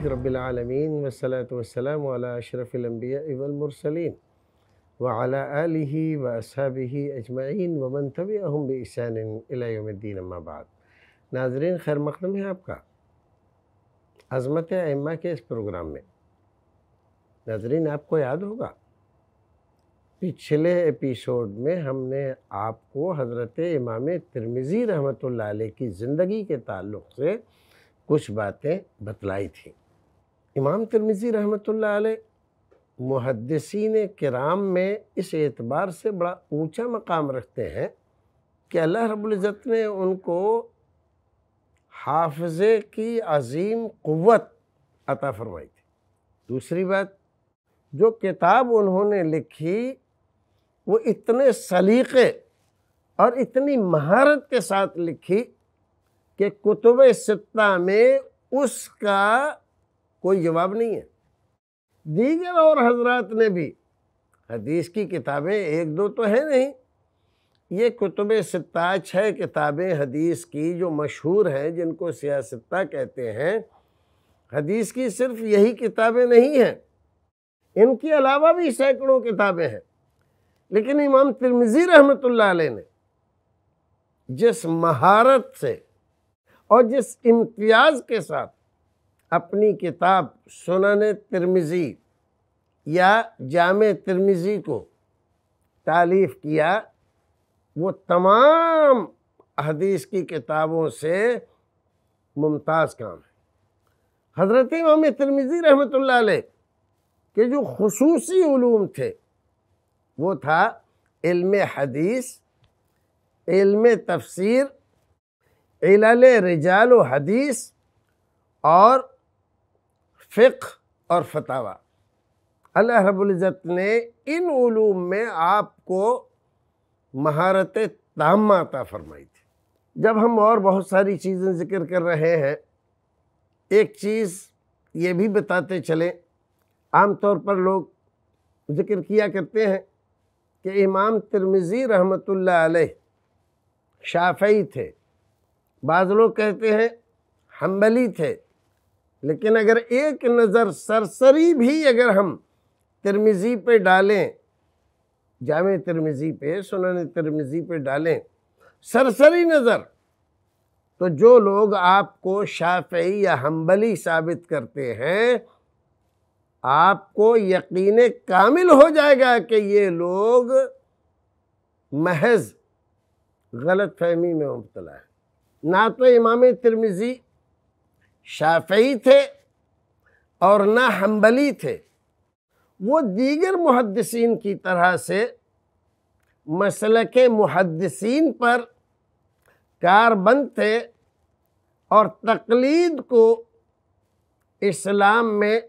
لله رب العالمين، والصلاة والسلام على أشرف الأنبياء والمرسلين، وعلى آله وأصحابه أجمعين، ومن تبعهم بإحسان إلى يوم الدين بعد. ناظرین، خیر مقدم ہے آپ کا؟ عظمت ائمہ کے اس پروگرام میں. ناظرین، آپ کو یاد ہوگا، پچھلے ایپیسوڈ میں ہم نے آپ کو حضرت امام ترمزی رحمۃ اللہ علیہ کی زندگی کے تعلق سے کچھ باتیں بتلائی تھیں۔ امام ترمزی رحمۃ اللہ علیہ محدثین کرام میں اس اعتبار سے بڑا اونچا مقام رکھتے ہیں کہ اللہ رب العزت نے ان کو حافظے کی عظیم قوت عطا فرمائی تھی۔ دوسری بات، جو کتاب انہوں نے لکھی، وہ اتنے سلیقے اور اتنی مہارت کے ساتھ لکھی کہ کتب ستہ میں اس کا کوئی جواب نہیں ہے۔ دیگر اور حضرات نے بھی حدیث کی کتابیں ایک دو تو ہیں نہیں۔ یہ کتب ستہ چھ کتابیں حدیث کی جو مشہور ہیں، جن کو سیاستہ کہتے ہیں۔ حدیث کی صرف یہی کتابیں نہیں ہیں، ان کے علاوہ بھی سینکڑوں کتابیں ہیں۔ لیکن امام ترمزی رحمۃ اللہ علیہ نے جس مہارت سے اور جس امتیاز کے ساتھ اپنی کتاب سنن ترمزی یا جامع ترمزی کو تعلیف کیا، وہ تمام حدیث کی کتابوں سے ممتاز کام ہے۔ حضرت امام ترمیزی رحمۃ اللہ علیہ کے جو خصوصی علوم تھے، وہ تھا علم حدیث، علم تفسیر، علل رجال و حدیث اور فقہ اور فتح اللہ رب العزت نے ان علوم میں آپ کو مہارت تامہ عطا فرمائی تھی۔ جب ہم اور بہت ساری چیزیں ذکر کر رہے ہیں، ایک چیز یہ بھی بتاتے چلیں، عام طور پر لوگ ذکر کیا کرتے ہیں کہ امام ترمزی رحمۃ اللہ علیہ شافعی تھے۔ بعض لوگ کہتے ہیں، حنبلی تھے۔ لیکن اگر ایک نظر سرسری بھی اگر ہم ترمزی پہ ڈالیں، جامع ترمزی پہ، سنن ترمزی پہ ڈالیں، سرسری نظر، تو جو لوگ آپ کو شافعی یا حنبلی ثابت کرتے ہیں، آپ کو یقین کامل ہو جائے گا کہ یہ لوگ محض غلط فہمی میں مبتلا ہے نہ تو امام ترمزی شافعی تھے اور نہ حنبلی تھے۔ وہ دیگر محدثین کی طرح سے مسلک محدثین پر کار بند تھے اور تقلید کو اسلام میں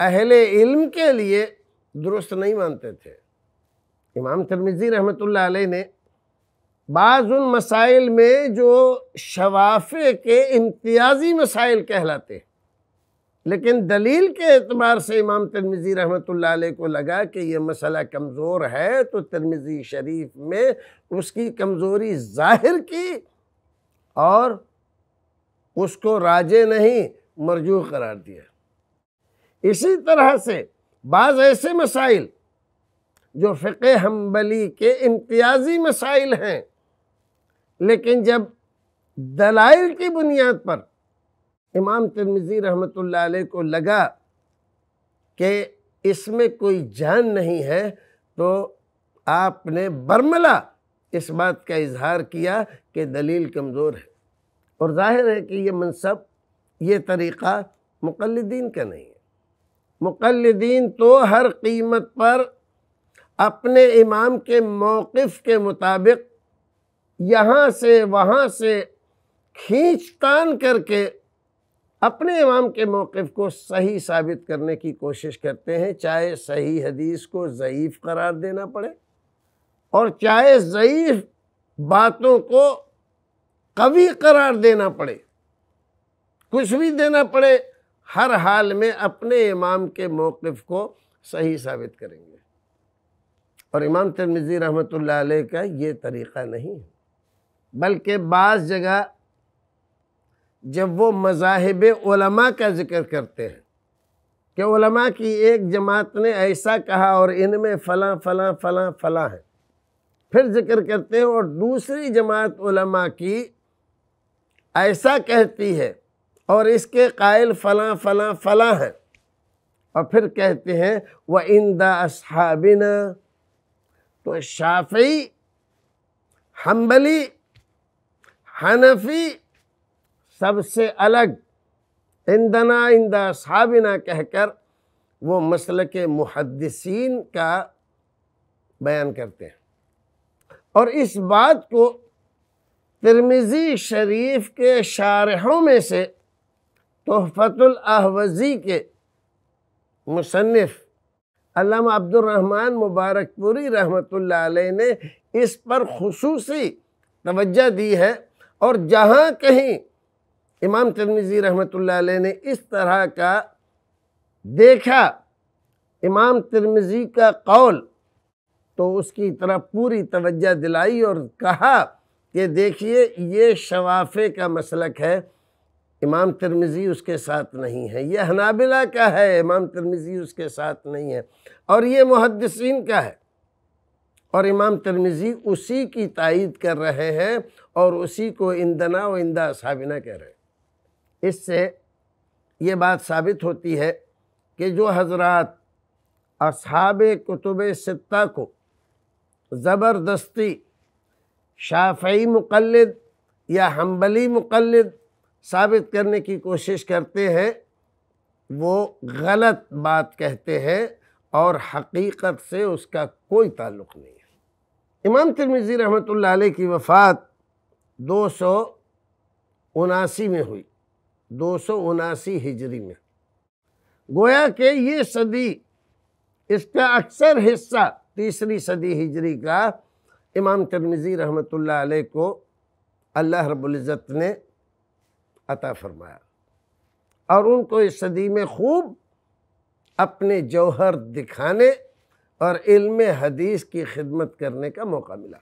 اہل علم کے لیے درست نہیں مانتے تھے۔ امام ترمیزی رحمۃ اللہ علیہ نے بعض ان مسائل میں جو شوافے کے امتیازی مسائل کہلاتے ہیں۔ لیکن دلیل کے اعتبار سے امام ترمیزی رحمۃ اللہ علیہ کو لگا کہ یہ مسئلہ کمزور ہے تو ترمیزی شریف میں اس کی کمزوری ظاہر کی اور اس کو راجے نہیں، مرجو قرار دیا۔ اسی طرح سے بعض ایسے مسائل جو فقہ حنبلی کے امتیازی مسائل ہیں۔ لیکن جب دلائل کی بنیاد پر امام ترمزی رحمۃ اللہ علیہ کو لگا کہ اس میں کوئی جان نہیں ہے، تو آپ نے برملا اس بات کا اظہار کیا کہ دلیل کمزور ہے۔ اور ظاہر ہے کہ یہ منصب، یہ طریقہ مقلدین کا نہیں ہے۔ مقلدین تو ہر قیمت پر اپنے امام کے موقف کے مطابق یہاں سے وہاں سے کھینچ تان کر کے اپنے امام کے موقف کو صحیح ثابت کرنے کی کوشش کرتے ہیں۔ چاہے صحیح حدیث کو ضعیف قرار دینا پڑے اور چاہے ضعیف باتوں کو قوی قرار دینا پڑے۔ کچھ بھی دینا پڑے، ہر حال میں اپنے امام کے موقف کو صحیح ثابت کریں گے۔ اور امام ترمیزی رحمۃ اللہ علیہ کا یہ طریقہ نہیں ہے۔ بلکہ بعض جگہ جب وہ مذاہب علماء کا ذکر کرتے ہیں کہ علماء کی ایک جماعت نے ایسا کہا اور ان میں فلاں فلاں فلاں فلاں ہے پھر ذکر کرتے ہیں اور دوسری جماعت علماء کی ایسا کہتی ہے اور اس کے قائل فلاں فلاں فلاں ہیں۔ اور پھر کہتے ہیں وہ اندا اصحابنا تو شافعی، حنبلی حنفی سب سے الگ، اندنا اندہ صحابنا کہہ کر وہ مسلک محدثین کا بیان کرتے ہیں۔ اور اس بات کو ترمیزی شریف کے شارحوں میں سے تحفت الاحوزی کے مصنف علامہ عبد الرحمن مبارک پوری رحمۃ اللہ علیہ نے اس پر خصوصی توجہ دی ہے۔ اور جہاں کہیں امام ترمیزی رحمۃ اللہ علیہ نے اس طرح کا دیکھا، امام ترمیزی کا قول تو اس کی طرح پوری توجہ دلائی اور کہا کہ دیکھیے یہ شوافے کا مسلک ہے، امام ترمیزی اس کے ساتھ نہیں ہے۔ یہ حنابلہ کا ہے، امام ترمیزی اس کے ساتھ نہیں ہے۔ اور یہ محدثین کا ہے۔ اور امام ترمیزی اسی کی تائید کر رہے ہیں اور اسی کو اندنا و اندہ صابنہ کہہ رہے ہیں۔ اس سے یہ بات ثابت ہوتی ہے کہ جو حضرات اصحاب کتب ستہ کو زبردستی شافعی مقلد یا حنبلی مقلد ثابت کرنے کی کوشش کرتے ہیں، وہ غلط بات کہتے ہیں اور حقیقت سے اس کا کوئی تعلق نہیں ہے۔ امام ترمیزی رحمۃ اللہ علیہ کی وفات دو سو اناسی میں ہوئی، دو سو اناسی ہجری میں۔ گویا کہ یہ صدی، اس کا اکثر حصہ تیسری صدی ہجری کا امام ترمیزی رحمۃ اللہ علیہ کو اللہ رب العزت نے عطا فرمایا۔ اور ان کو اس صدی میں خوب اپنے جوہر دکھانے اور علم حدیث کی خدمت کرنے کا موقع ملا۔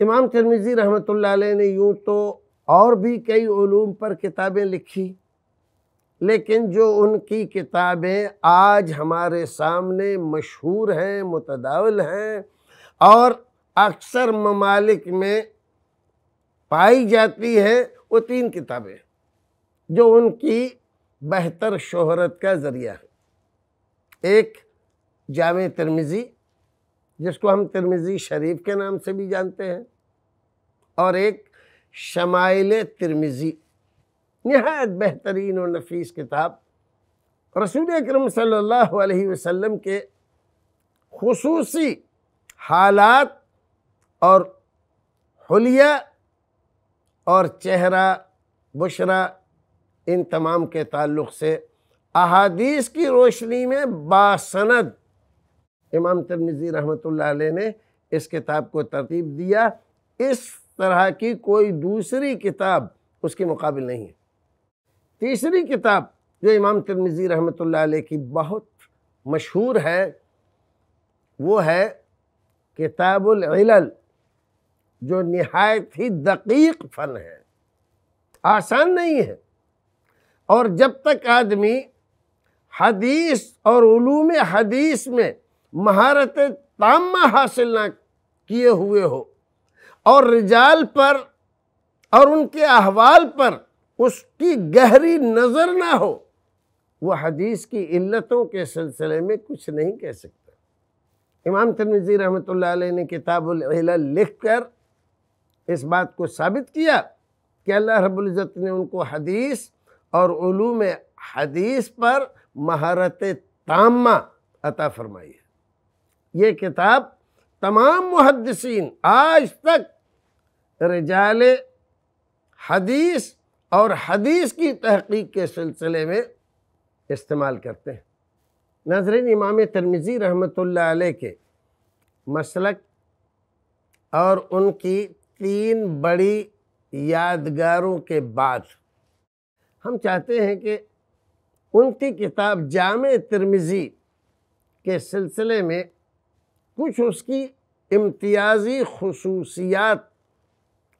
امام ترمیزی رحمۃ اللہ علیہ نے یوں تو اور بھی کئی علوم پر کتابیں لکھی، لیکن جو ان کی کتابیں آج ہمارے سامنے مشہور ہیں، متداول ہیں اور اکثر ممالک میں پائی جاتی ہیں، وہ تین کتابیں جو ان کی بہتر شہرت کا ذریعہ ہے ایک جامع ترمیزی جس کو ہم ترمیزی شریف کے نام سے بھی جانتے ہیں، اور ایک شمائل ترمیزی نہایت بہترین و نفیس کتاب رسول اکرم صلی اللہ علیہ وسلم کے خصوصی حالات اور حلیہ اور چہرہ بشرہ، ان تمام کے تعلق سے احادیث کی روشنی میں باسند امام ترمیزی رحمۃ اللہ علیہ نے اس کتاب کو ترتیب دیا۔ اس طرح کی کوئی دوسری کتاب اس کے مقابل نہیں ہے۔ تیسری کتاب جو امام ترمیزی رحمۃ اللہ علیہ کی بہت مشہور ہے، وہ ہے کتاب العلل، جو نہایت ہی دقیق فن ہے۔ آسان نہیں ہے۔ اور جب تک آدمی حدیث اور علوم حدیث میں مہارت تامہ حاصل نہ کیے ہوئے ہو۔ اور رجال پر اور ان کے احوال پر اس کی گہری نظر نہ ہو۔ وہ حدیث کی علتوں کے سلسلے میں کچھ نہیں کہہ سکتا۔ امام ترمیزی رحمۃ اللہ علیہ نے کتاب العلل لکھ کر اس بات کو ثابت کیا کہ اللہ رب العزت نے ان کو حدیث اور علوم حدیث پر مہارت تامہ عطا فرمائی ہے۔ یہ کتاب تمام محدثین آج تک رجال حدیث اور حدیث کی تحقیق کے سلسلے میں استعمال کرتے ہیں۔ ناظرین، امام ترمیزی رحمۃ اللہ علیہ کے مسلک اور ان کی تین بڑی یادگاروں کے بعد ہم چاہتے ہیں کہ ان کی کتاب جامع ترمیزی کے سلسلے میں کچھ اس کی امتیازی خصوصیات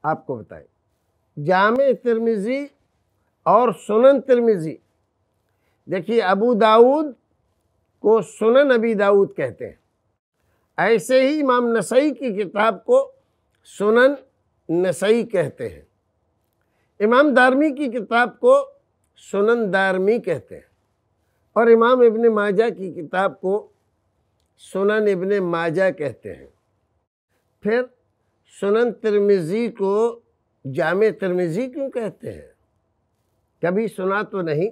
آپ کو بتائیں۔ جامع ترمیزی اور سنن ترمیزی دیکھیے، ابو داود کو سنن ابی داود کہتے ہیں۔ ایسے ہی امام نسائی کی کتاب کو سنن نسائی کہتے ہیں۔ امام دارمی کی کتاب کو سنن دارمی کہتے ہیں۔ اور امام ابن ماجہ کی کتاب کو سنن ابن ماجہ کہتے ہیں۔ پھر سنن ترمیزی کو جامع ترمیزی کیوں کہتے ہیں؟ کبھی سنا تو نہیں۔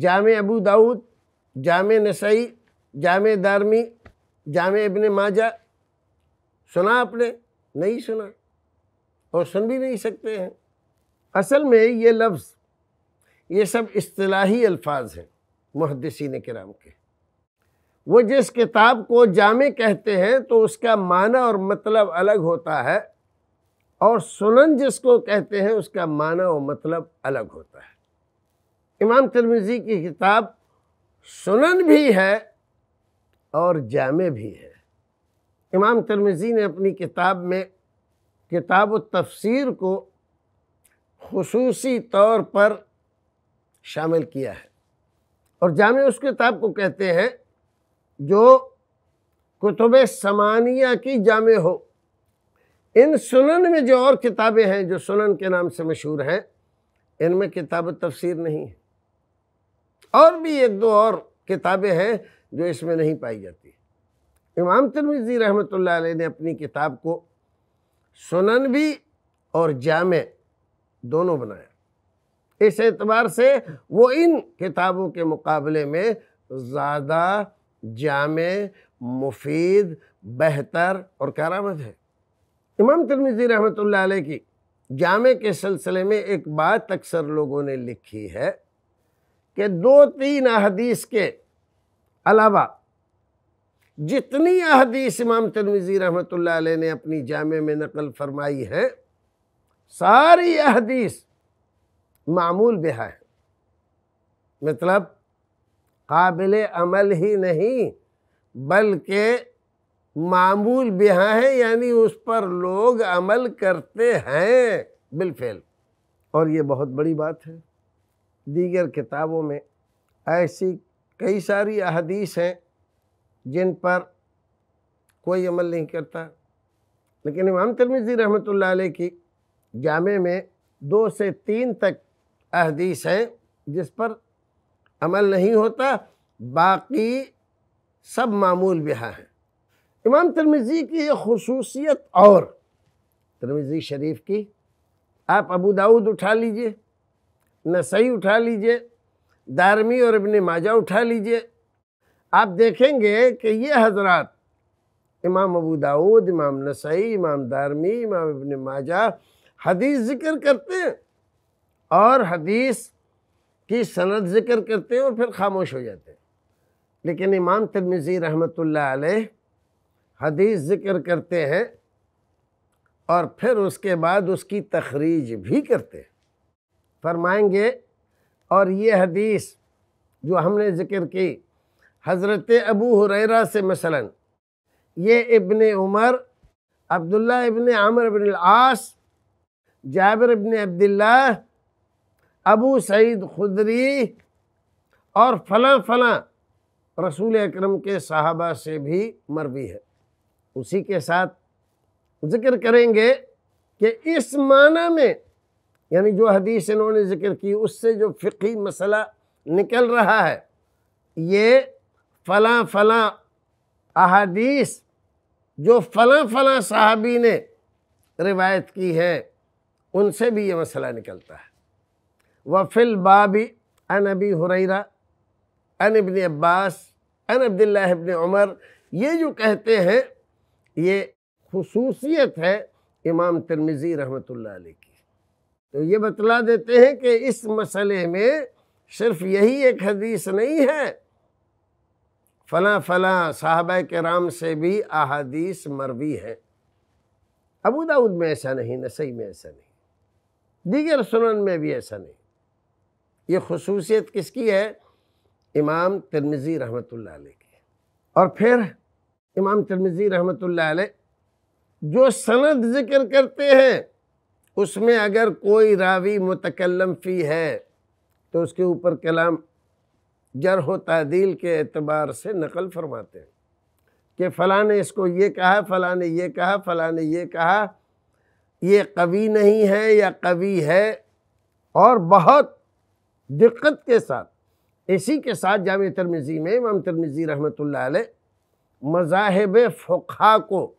جامع ابو داود جامع نسائی، جامع دارمی، جامع ابن ماجہ، سنا آپ نے؟ نہیں سنا۔ اور سن بھی نہیں سکتے ہیں۔ اصل میں یہ لفظ، یہ سب اصطلاحی الفاظ ہیں، محدثین کرام کے۔ وہ جس کتاب کو جامع کہتے ہیں تو اس کا معنی اور مطلب الگ ہوتا ہے، اور سنن جس کو کہتے ہیں اس کا معنی اور مطلب الگ ہوتا ہے۔ امام ترمیزی کی کتاب سنن بھی ہے اور جامع بھی ہے۔ امام ترمیزی نے اپنی کتاب میں کتاب و تفسیر کو خصوصی طور پر شامل کیا ہے، اور جامع اس کتاب کو کہتے ہیں جو کتب سمانیہ کی جامع ہو۔ ان سنن میں جو اور کتابیں ہیں جو سنن کے نام سے مشہور ہیں، ان میں کتاب تفسیر نہیں ہے۔ اور بھی ایک دو اور کتابیں ہیں جو اس میں نہیں پائی جاتی۔ امام ترمیزی رحمۃ اللہ علیہ نے اپنی کتاب کو سنن بھی اور جامع دونوں بنایا۔ اس اعتبار سے وہ ان کتابوں کے مقابلے میں زیادہ جامع مفید، بہتر اور کارآمد ہے۔ امام ترمیزی رحمۃ اللہ علیہ کی جامع کے سلسلے میں ایک بات اکثر لوگوں نے لکھی ہے کہ دو تین احادیث کے علاوہ جتنی احادیث امام ترمیزی رحمۃ اللہ علیہ نے اپنی جامع میں نقل فرمائی ہے ساری احادیث معمول بہا ہے۔ مطلب قابل عمل ہی نہیں، بلکہ معمول بہا ہے یعنی اس پر لوگ عمل کرتے ہیں۔ بالفعل۔ اور یہ بہت بڑی بات ہے۔ دیگر کتابوں میں ایسی کئی ساری احادیث ہیں جن پر کوئی عمل نہیں کرتا۔ لیکن امام ترمیزی رحمۃ اللہ علیہ کی جامع میں دو سے تین تک احادیث ہیں جس پر عمل نہیں ہوتا، باقی سب معمول بہا ہیں امام ترمیزی کی یہ خصوصیت اور ترمیزی شریف کی، آپ ابو داود اٹھا لیجیے، نسائی اٹھا لیجیے، دارمی اور ابن ماجہ اٹھا لیجیے۔ آپ دیکھیں گے کہ یہ حضرات، امام ابو داود امام نسائی، امام دارمی، امام ابن ماجہ، حدیث ذکر کرتے ہیں۔ اور حدیث کی سند ذکر کرتے ہیں اور پھر خاموش ہو جاتے ہیں۔ لیکن امام ترمیزی رحمۃ اللہ علیہ حدیث ذکر کرتے ہیں اور پھر اس کے بعد اس کی تخریج بھی کرتے ہیں۔ فرمائیں گے، اور یہ حدیث جو ہم نے ذکر کی، حضرت ابو حریرہ سے مثلا، یہ ابن عمر، عبداللہ ابن عمر بن العاص، جابر ابن عبداللہ ابو سعید خدری اور فلاں فلاں رسول اکرم کے صحابہ سے بھی مروی ہے۔ اسی کے ساتھ ذکر کریں گے کہ اس معنی میں یعنی جو حدیث انہوں نے ذکر کی، اس سے جو فقی مسئلہ نکل رہا ہے، یہ فلاں فلاں احادیث جو فلاں فلاں صحابی نے روایت کی ہے، ان سے بھی یہ مسئلہ نکلتا ہے۔ وفی الباب ان ابی حریرہ ان ابن عباس ان عبداللہ ابن عمر، یہ جو کہتے ہیں، یہ خصوصیت ہے امام ترمیزی رحمۃ اللہ علیہ کی۔ تو یہ بتلا دیتے ہیں کہ اس مسئلے میں صرف یہی ایک حدیث نہیں ہے۔ فلاں فلاں صحابہ کرام سے بھی احادیث مروی ہے ابو داود میں ایسا نہیں، نسائی میں ایسا نہیں۔ دیگر سنن میں بھی ایسا نہیں۔ یہ خصوصیت کس کی ہے؟ امام ترمزی رحمۃ اللہ علیہ کی۔ اور پھر امام ترمزی رحمۃ اللہ علیہ جو سند ذکر کرتے ہیں، اس میں اگر کوئی راوی متکلم فی ہے، تو اس کے اوپر کلام جرح و تعدیل کے اعتبار سے نقل فرماتے ہیں کہ فلاں نے اس کو یہ کہا، فلاں نے یہ کہا، فلاں نے یہ کہا، یہ قوی نہیں ہے یا قوی ہے، اور بہت دقت کے ساتھ۔ اسی کے ساتھ جامع ترمیزی میں امام ترمیزی رحمۃ اللہ علیہ مذاہب فقہ کو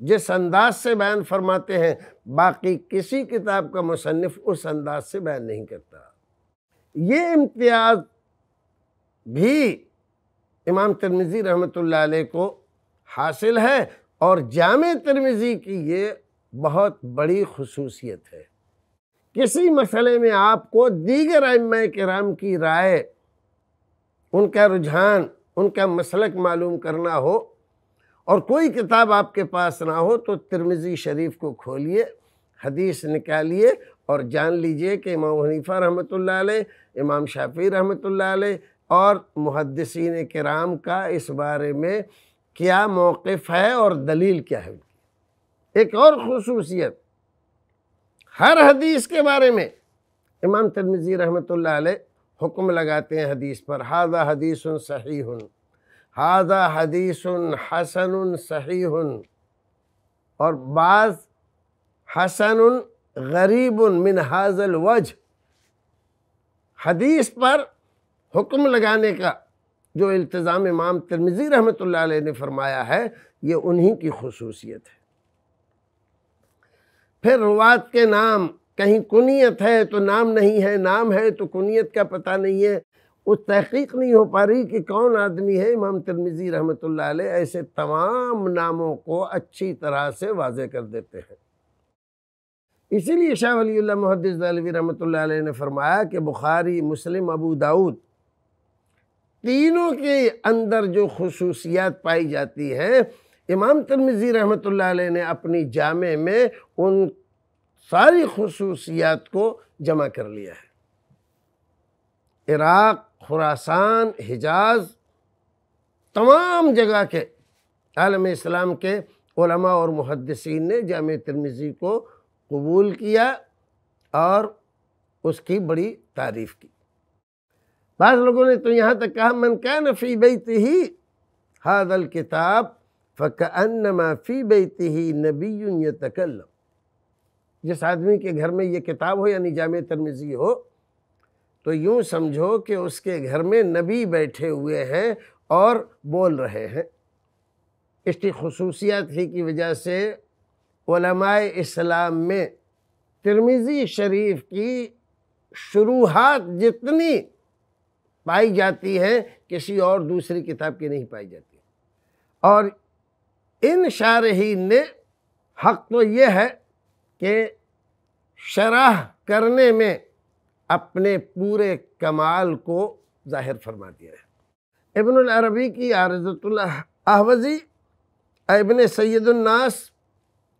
جس انداز سے بیان فرماتے ہیں، باقی کسی کتاب کا مصنف اس انداز سے بیان نہیں کرتا۔ یہ امتیاز بھی امام ترمیزی رحمۃ اللہ علیہ کو حاصل ہے اور جامع ترمیزی کی یہ بہت بڑی خصوصیت ہے۔ کسی مسئلے میں آپ کو دیگر ائمہ کرام کی رائے، ان کا رجحان، ان کا مسلک معلوم کرنا ہو اور کوئی کتاب آپ کے پاس نہ ہو تو ترمزی شریف کو کھولیے، حدیث نکالیے اور جان لیجیے کہ امام حنیفہ رحمۃ اللہ علیہ، امام شافی رحمۃ اللہ علیہ اور محدثین کرام کا اس بارے میں کیا موقف ہے اور دلیل کیا ہے ایک اور خصوصیت ہر حدیث کے بارے میں امام ترمزی رحمۃ اللہ علیہ حکم لگاتے ہیں حدیث پر حاضہ حدیث صحیح حاضہ حدیث حسن صحیح اور بعض حسن غریب من حاض الوجہ۔ حدیث پر حکم لگانے کا جو التزام امام ترمزی رحمۃ اللہ علیہ نے فرمایا ہے، یہ انہی کی خصوصیت ہے۔ پھر روات کے نام، کہیں کنیت ہے تو نام نہیں ہے، نام ہے تو کنیت کا پتہ نہیں ہے۔ وہ تحقیق نہیں ہو پا رہی کہ کون آدمی ہے؟ امام ترمیزی رحمۃ اللہ علیہ ایسے تمام ناموں کو اچھی طرح سے واضح کر دیتے ہیں۔ اسی لیے شاہ ولی اللہ محدث علیہ رحمۃ اللہ علیہ نے فرمایا کہ بخاری، مسلم، ابو داود تینوں کے اندر جو خصوصیات پائی جاتی ہیں امام ترمیزی رحمۃ اللہ علیہ نے اپنی جامع میں ان ساری خصوصیات کو جمع کر لیا ہے۔ عراق، خراسان، حجاز، تمام جگہ کے عالم اسلام کے علماء اور محدثین نے جامع ترمیزی کو قبول کیا اور اس کی بڑی تعریف کی۔ بعض لوگوں نے تو یہاں تک کہا، من کان فی بیتہی هذا الكتاب فکأنما فی بیتہی نبی یتکلم جس آدمی کے گھر میں یہ کتاب ہو یعنی جامع ترمیزی ہو، تو یوں سمجھو کہ اس کے گھر میں نبی بیٹھے ہوئے ہیں اور بول رہے ہیں۔ اس کی خصوصیات ہی کی وجہ سے علماء اسلام میں ترمیزی شریف کی شروحات جتنی پائی جاتی ہیں، کسی اور دوسری کتاب کی نہیں پائی جاتی۔ اور ان شارحین نے حق تو یہ ہے کہ شرح کرنے میں اپنے پورے کمال کو ظاہر فرما دیا ہے۔ ابن العربی کی عارضت اللہ احوزی ابن سید الناس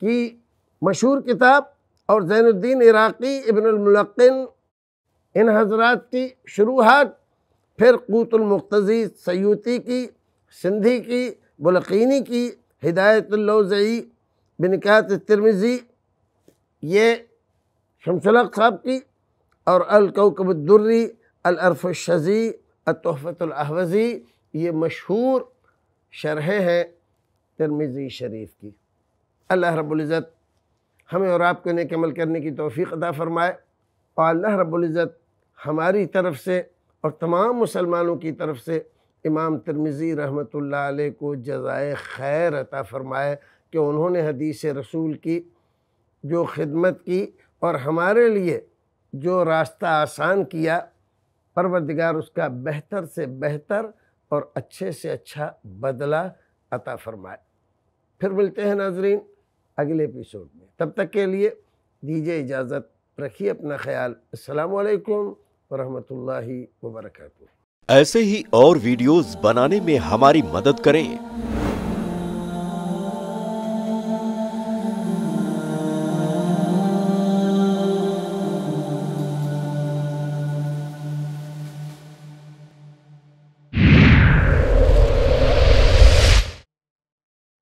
کی مشہور کتاب اور زین الدین عراقی ابن الملقن ان حضرات کی شروحات، پھر قوت المقتضی سیوتی کی، سندھی کی، بلقینی کی ہدایت اللوزعی بنکات الترمزی یہ شمس الحق صاحب کی، اور الکوکب الدری، العرف الشزی التحفت الاحوزی یہ مشہور شرحیں ہیں ترمیزی شریف کی۔ اللہ رب العزت ہمیں اور آپ کو نیک عمل کرنے کی توفیق عطا فرمائے، اور اللہ رب العزت ہماری طرف سے اور تمام مسلمانوں کی طرف سے امام ترمیزی رحمۃ اللہ علیہ کو جزائے خیر عطا فرمائے کہ انہوں نے حدیث رسول کی، جو خدمت کی اور ہمارے لیے جو راستہ آسان کیا، پروردگار اس کا بہتر سے بہتر اور اچھے سے اچھا بدلہ عطا فرمائے۔ پھر ملتے ہیں ناظرین اگلے ایپیسوڈ میں۔ تب تک کے لیے دیجیے اجازت، رکھیے اپنا خیال۔ السلام علیکم ورحمۃ اللہ وبرکاتہ۔ ایسے ہی اور ویڈیوز بنانے میں ہماری مدد کریں۔